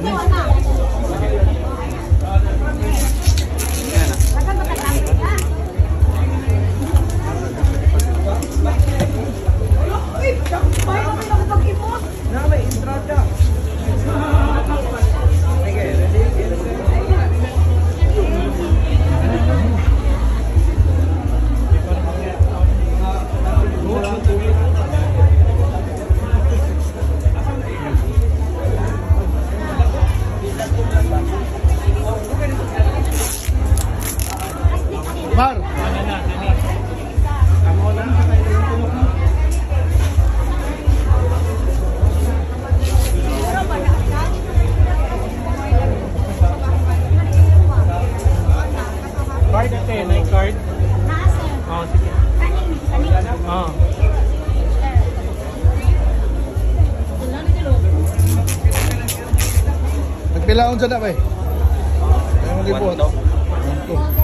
没。Mar, Card may card. Oo, sige. Oo. nagpilaon dyan na ba eh? Kaya mo libot. Ito.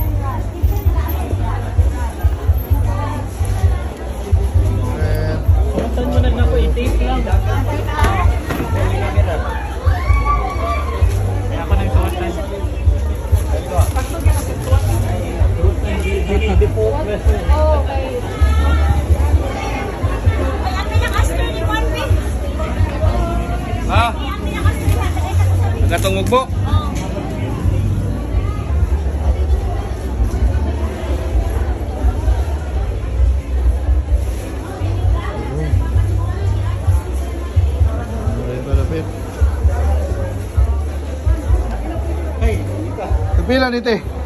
I-tape lang. Kaya ako nang suotan. Hindi po. Ha? Nagatungog po? Ay, malapit. Hey, Nagpila ni te.